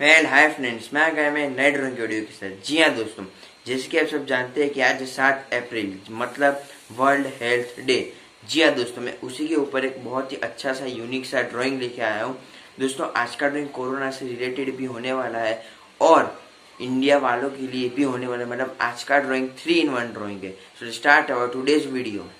And hi friends मैं गया मैं नए ड्रॉइंग की वीडियो के साथ। जी हाँ दोस्तों, जैसे कि आप सब जानते हैं कि आज सात अप्रैल मतलब वर्ल्ड हेल्थ डे जी हाँ दोस्तों, मैं उसी के ऊपर एक बहुत ही अच्छा सा यूनिक सा ड्राइंग लेके आया हूँ। दोस्तों, आज का ड्राइंग कोरोना से रिलेटेड भी होने वाला है और इंडिया वालों के लिए भी होने वाला है। मतलब आज का drawing three in one drawing है। So start our today's video